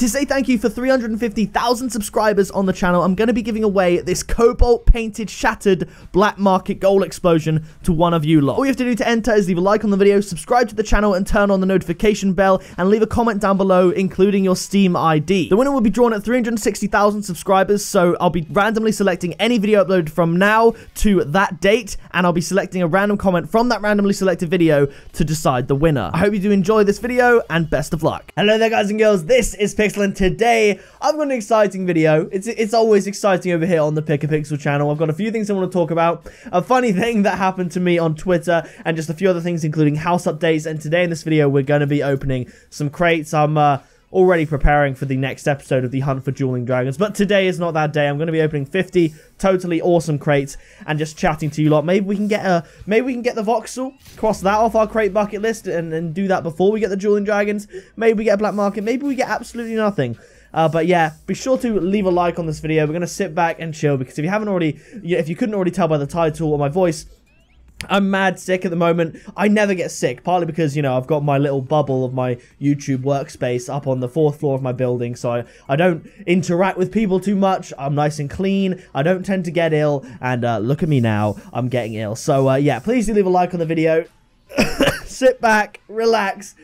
To say thank you for 350,000 subscribers on the channel, I'm going to be giving away this cobalt painted shattered black market gold explosion to one of you lot. All you have to do to enter is leave a like on the video, subscribe to the channel and turn on the notification bell and leave a comment down below including your Steam ID. The winner will be drawn at 360,000 subscribers, so I'll be randomly selecting any video uploaded from now to that date and I'll be selecting a random comment from that randomly selected video to decide the winner. I hope you do enjoy this video and best of luck. Hello there guys and girls, this is Pixel and today I've got an exciting video. It's it's always exciting over here on the Pick a Pixel channel. I've got a few things I want to talk about. A funny thing that happened to me on Twitter and just a few other things including house updates and today in this video we're going to be opening some crates. I'm uh, already preparing for the next episode of the Hunt for Dueling Dragons. But today is not that day. I'm going to be opening 50 totally awesome crates and just chatting to you lot. Maybe we can get a maybe we can get the voxel, cross that off our crate bucket list and, and do that before we get the Dueling Dragons. Maybe we get a black market. Maybe we get absolutely nothing. Uh, but yeah, be sure to leave a like on this video. We're going to sit back and chill because if you haven't already, if you couldn't already tell by the title or my voice, I'm mad sick at the moment. I never get sick, partly because, you know, I've got my little bubble of my YouTube workspace up on the fourth floor of my building, so I, I don't interact with people too much. I'm nice and clean. I don't tend to get ill, and uh, look at me now. I'm getting ill. So, uh, yeah, please do leave a like on the video. Sit back, relax,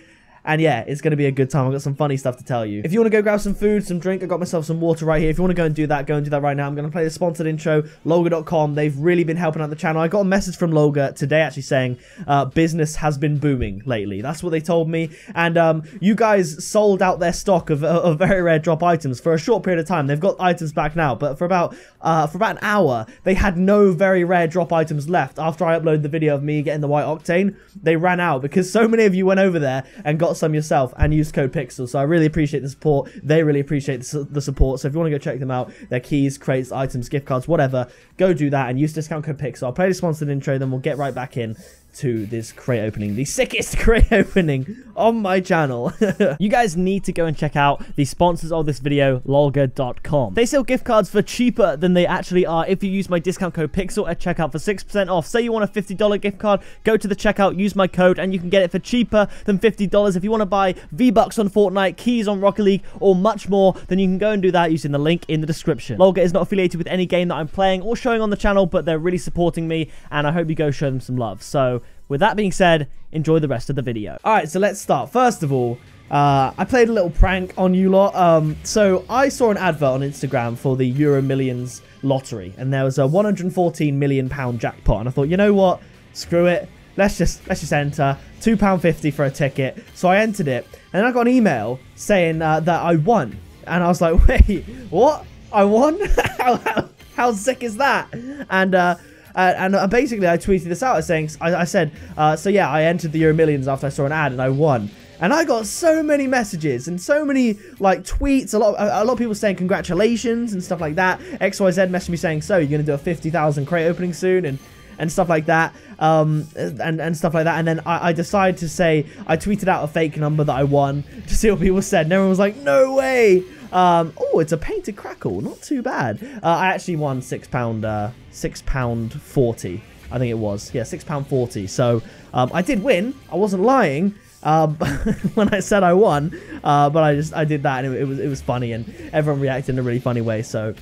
and yeah, it's going to be a good time. I've got some funny stuff to tell you. If you want to go grab some food, some drink, I got myself some water right here. If you want to go and do that, go and do that right now. I'm going to play the sponsored intro, Lolga.com. They've really been helping out the channel. I got a message from Loga today actually saying uh, business has been booming lately. That's what they told me. And um, you guys sold out their stock of, of very rare drop items for a short period of time. They've got items back now, but for about uh, for about an hour, they had no very rare drop items left. After I uploaded the video of me getting the white octane, they ran out because so many of you went over there and got some yourself and use code Pixel. So I really appreciate the support. They really appreciate the, support. So if you want to go check them out, their keys, crates, items, gift cards, whatever, go do that and use discount code Pixel. I'll play the sponsored intro, then we'll get right back in to this crate opening, the sickest crate opening on my channel. you guys need to go and check out the sponsors of this video, lolga.com. They sell gift cards for cheaper than they actually are if you use my discount code PIXEL at checkout for 6% off. Say you want a $50 gift card, go to the checkout, use my code, and you can get it for cheaper than $50. If you want to buy V-Bucks on Fortnite, keys on Rocket League, or much more, then you can go and do that using the link in the description. Lolga is not affiliated with any game that I'm playing or showing on the channel, but they're really supporting me, and I hope you go show them some love. So, with that being said, enjoy the rest of the video. Alright, so let's start. First of all, uh, I played a little prank on you lot. Um, so I saw an advert on Instagram for the Euro Millions lottery, and there was a 114 million pound jackpot, and I thought, you know what? Screw it. Let's just let's just enter two pound fifty for a ticket. So I entered it, and I got an email saying uh, that I won, and I was like, wait, what? I won? how, how, how sick is that? And uh, uh, and uh, basically, I tweeted this out saying, I, I said, uh, so yeah, I entered the Euro Millions after I saw an ad and I won. And I got so many messages and so many like tweets. A lot, of, a lot of people saying congratulations and stuff like that. XYZ messaged me saying, "So you're gonna do a 50,000 crate opening soon?" and and stuff like that, um, and and stuff like that. And then I, I decided to say I tweeted out a fake number that I won to see what people said, and everyone was like, "No way!" Um, oh, it's a painted crackle. Not too bad. Uh, I actually won six pound, uh, six pound forty. I think it was. Yeah, six pound forty. So um, I did win. I wasn't lying. Um, when I said I won, uh, but I just I did that and it, it, was it was funny and everyone reacted in a really funny way. So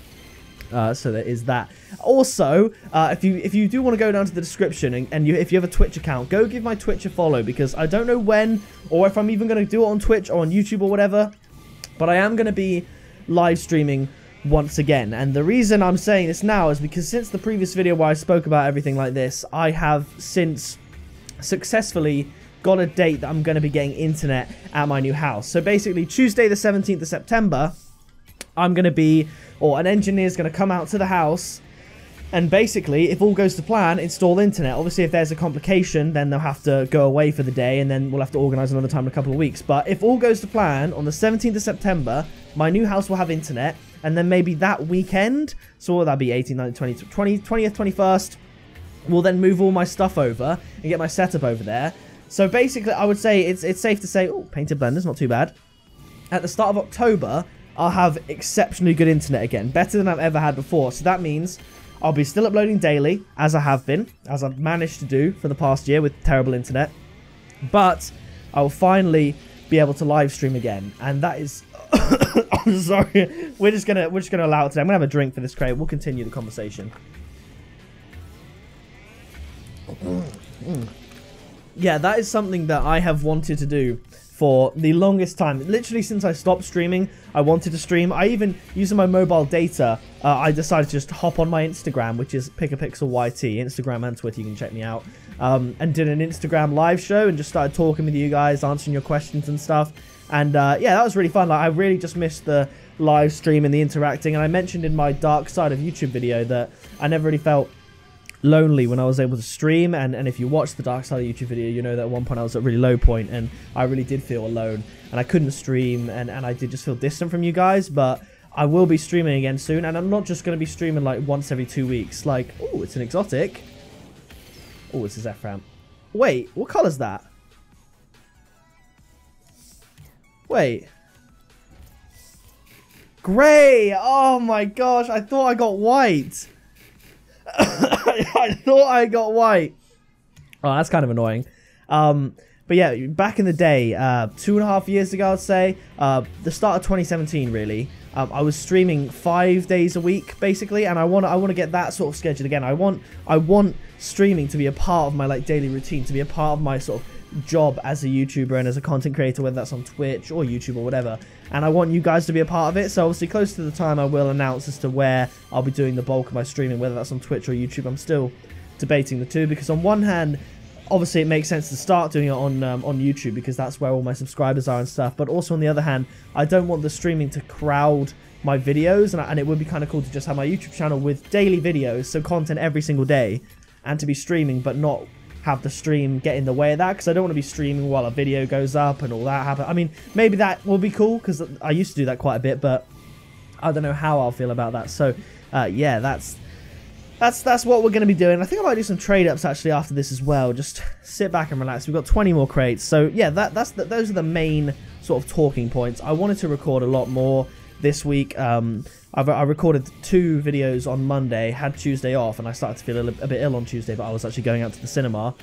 uh, so there is that. Also, uh, if you if you do want to go down to the description and, and you, if you have a Twitch account, go give my Twitch a follow because I don't know when or if I'm even going to do it on Twitch or on YouTube or whatever. But I am going to be live streaming once again. And the reason I'm saying this now is because since the previous video where I spoke about everything like this, I have since successfully got a date that I'm going to be getting internet at my new house. So basically, Tuesday the 17th of September, I'm going to be, or an engineer is going to come out to the house and basically, if all goes to plan, install internet. Obviously, if there's a complication, then they'll have to go away for the day, and then we'll have to organise another time in a couple of weeks. But if all goes to plan, on the 17th of September, my new house will have internet, and then maybe that weekend, so will that be 18, 19, 20, 20, 20th, 21st, we'll then move all my stuff over and get my setup over there. So basically, I would say it's it's safe to say, oh, painted blender's not too bad. At the start of October, I'll have exceptionally good internet again, better than I've ever had before. So that means I'll be still uploading daily, as I have been, as I've managed to do for the past year with terrible internet. But I will finally be able to live stream again, and that is I'm sorry. We're just gonna we're just gonna allow it today. I'm gonna have a drink for this crate. We'll continue the conversation. Yeah, that is something that I have wanted to do for the longest time. Literally since I stopped streaming, I wanted to stream. I even, using my mobile data, uh, I decided to just hop on my Instagram, which is PickAPixelYT, Instagram and Twitter, you can check me out, um, and did an Instagram live show and just started talking with you guys, answering your questions and stuff. And uh, yeah, that was really fun. Like, I really just missed the live stream and the interacting. And I mentioned in my Dark Side of YouTube video that I never really felt lonely when I was able to stream. And, and if you watch the Dark Side YouTube video, you know that at one point I was at a really low point and I really did feel alone and I couldn't stream and, and I did just feel distant from you guys. But I will be streaming again soon. And I'm not just going to be streaming like once every two weeks. Like, oh, it's an exotic. Oh, it's a Zefram. Wait, what color's that? Wait. Grey! Oh my gosh, I thought I got white. I thought I got white. Oh, that's kind of annoying. Um, but yeah, back in the day, uh, two and a half years ago, I'd say, uh, the start of 2017, really, um, I was streaming five days a week, basically, and I want I want to get that sort of schedule again. I want I want streaming to be a part of my like daily routine, to be a part of my sort of job as a YouTuber and as a content creator, whether that's on Twitch or YouTube or whatever. And I want you guys to be a part of it. So obviously, close to the time, I will announce as to where I'll be doing the bulk of my streaming, whether that's on Twitch or YouTube. I'm still debating the two because on one hand obviously it makes sense to start doing it on um, on YouTube because that's where all my subscribers are and stuff. But also on the other hand, I don't want the streaming to crowd my videos, and, I, and it would be kind of cool to just have my YouTube channel with daily videos, so content every single day, and to be streaming, but not have the stream get in the way of that because I don't want to be streaming while a video goes up and all that happen. I mean, maybe that will be cool because I used to do that quite a bit, but I don't know how I'll feel about that. So, uh, yeah, that's that's that's what we're going to be doing. I think I might do some trade ups actually after this as well. Just sit back and relax. We've got 20 more crates, so yeah, that that's the, those are the main sort of talking points. I wanted to record a lot more this week. Um, I recorded two videos on Monday, had Tuesday off, and I started to feel a, a, bit ill on Tuesday, but I was actually going out to the cinema.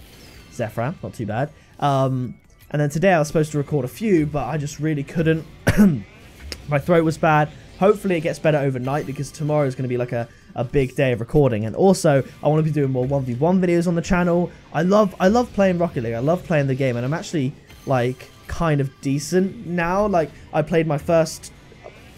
Zefram, not too bad. Um, and then today I was supposed to record a few, but I just really couldn't. My throat was bad. Hopefully it gets better overnight because tomorrow is going to be like a, a big day of recording. And also, I want to be doing more 1v1 videos on the channel. I love I love playing Rocket League. I love playing the game, and I'm actually like kind of decent now. Like I played my first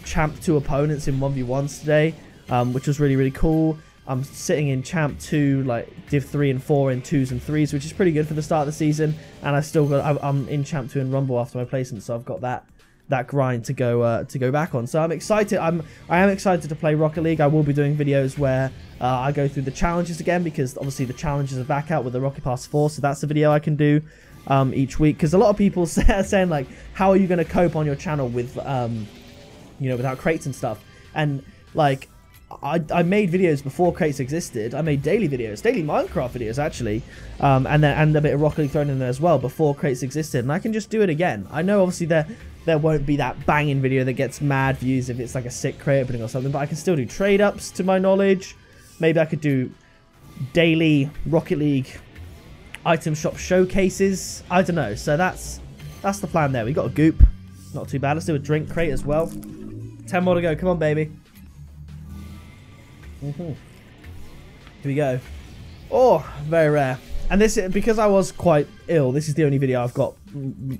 champ two opponents in 1v1s today, um, which was really really cool. I'm sitting in champ two, like div three and four in twos and threes, which is pretty good for the start of the season. And I still got I'm in champ two in rumble after my placement, so I've got that that grind to go uh, to go back on. So I'm excited. I'm I am excited to play Rocket League. I will be doing videos where uh, I go through the challenges again because obviously the challenges are back out with the Rocket Pass 4. So that's a video I can do um, each week because a lot of people are saying like, how are you going to cope on your channel with um, you know without crates and stuff and like. I, I made videos before crates existed. I made daily videos, daily Minecraft videos actually, um, and then and a bit of Rocket League thrown in there as well before crates existed. And I can just do it again. I know obviously they're there won't be that banging video that gets mad views if it's like a sick crate opening or something, but I can still do trade ups to my knowledge. Maybe I could do daily Rocket League item shop showcases. I don't know. So that's that's the plan there. We got a goop. Not too bad. Let's do a drink crate as well. 10 more to go. Come on, baby. Mm -hmm. Here we go. Oh, very rare. And this, is because I was quite ill, this is the only video I've got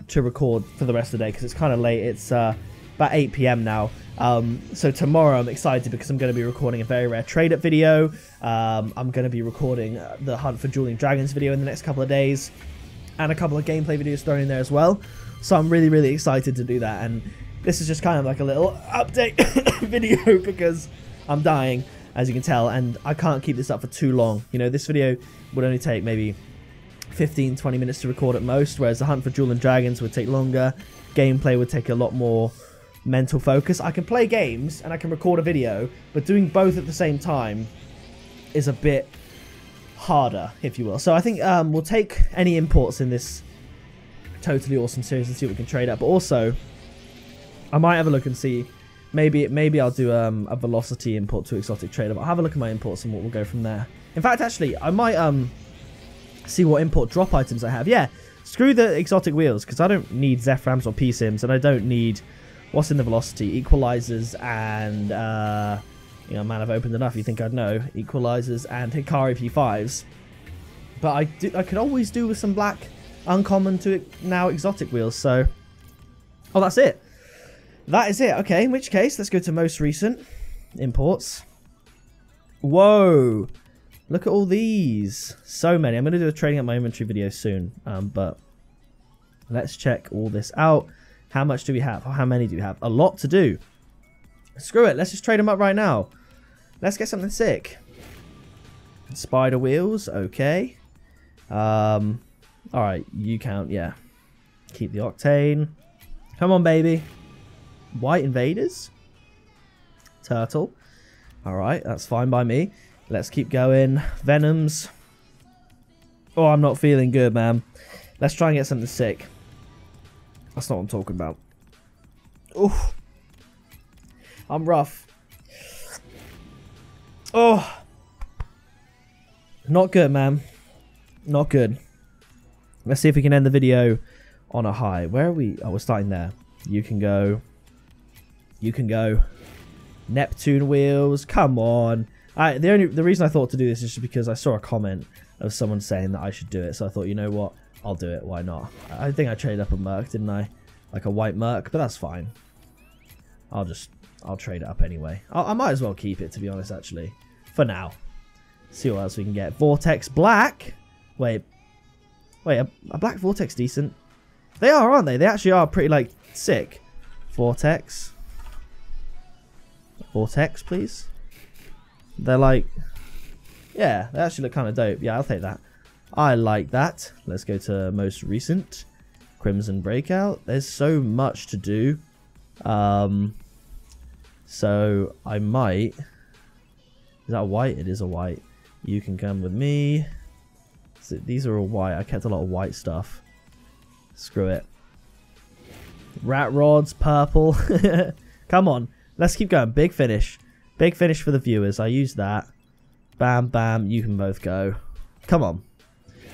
to record for the rest of the day because it's kind of late. It's uh, about 8 p.m. now. Um, so tomorrow I'm excited because I'm going to be recording a very rare trade up video. Um, I'm going to be recording the Hunt for Dueling Dragons video in the next couple of days. And a couple of gameplay videos thrown in there as well. So I'm really, really excited to do that. And this is just kind of like a little update video because I'm dying, as you can tell. And I can't keep this up for too long. You know, this video would only take maybe 15 20 minutes to record at most whereas the hunt for Dueling Dragons would take longer gameplay would take a lot more mental focus i can play games and i can record a video but doing both at the same time is a bit harder if you will so i think um, we'll take any imports in this totally awesome series and see what we can trade up but also i might have a look and see maybe maybe i'll do um, a velocity import to exotic trader but i'll have a look at my imports and we'll, we'll go from there in fact actually i might um see what import drop items I have. Yeah, screw the exotic wheels because I don't need Zeframs or P-Sims and I don't need What's in the velocity? Equalizers and, uh, you know, man, I've opened enough. You think I'd know. Equalizers and Hikari P5s. But I, do, I could always do with some black uncommon to now exotic wheels, so... Oh, that's it. That is it. Okay, in which case, let's go to most recent imports. Whoa. Look at all these. So many. I'm going to do a trading up my inventory video soon, um, but let's check all this out. How much do we have? How many do we have? A lot to do. Screw it. Let's just trade them up right now. Let's get something sick. Spider wheels. Okay. Um, all right. You count. Yeah. Keep the octane. Come on, baby. White invaders. Turtle. All right. That's fine by me. Let's keep going. Venoms. Oh, I'm not feeling good, man. Let's try and get something sick. That's not what I'm talking about. Oh. I'm rough. Oh. Not good, man. Not good. Let's see if we can end the video on a high. Where are we? Oh, we're starting there. You can go. You can go. Neptune wheels. Come on. I the only the reason I thought to do this is just because I saw a comment of someone saying that I should do it. So I thought, you know what? I'll do it. Why not? I think I traded up a Merc, didn't I? Like a white Merc, but that's fine. I'll just I'll trade it up anyway. i I might as well keep it to be honest, actually, for now. See what else we can get. Vortex Black. Wait, wait, a, a Black Vortex decent? They are, aren't they? They actually are pretty like sick. Vortex. Vortex, please. They're like, yeah, they actually look kind of dope. Yeah, I'll take that. I like that. Let's go to most recent. Crimson Breakout. There's so much to do. Um, so I might... Is that white? It is a white. You can come with me. So these are all white. I kept a lot of white stuff. Screw it. Rat rods, purple. come on. Let's keep going. Big finish. Big finish for the viewers. I use that. Bam, bam. You can both go. Come on.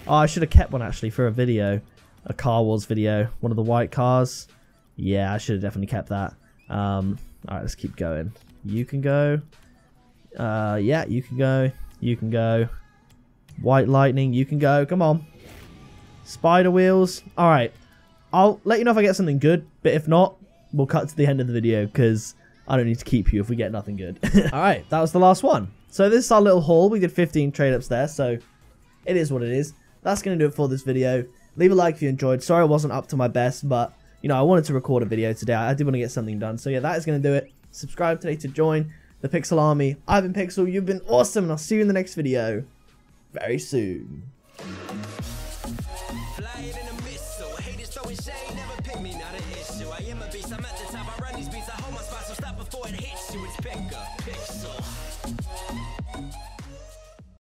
Oh, I should have kept one actually for a video. A Car Wars video. One of the white cars. Yeah, I should have definitely kept that. Um, Alright, let's keep going. You can go. Uh, yeah, you can go. You can go. White Lightning, you can go. Come on. Spider Wheels. Alright. I'll let you know if I get something good, but if not, we'll cut to the end of the video because I don't need to keep you if we get nothing good. Alright, that was the last one. So this is our little haul. We did 15 trade-ups there, so it is what it is. That's going to do it for this video. Leave a like if you enjoyed. Sorry I wasn't up to my best, but, you know, I wanted to record a video today. I did want to get something done. So, yeah, that is going to do it. Subscribe today to join the Pixel Army. I've been Pixel. You've been awesome, and I'll see you in the next video very soon.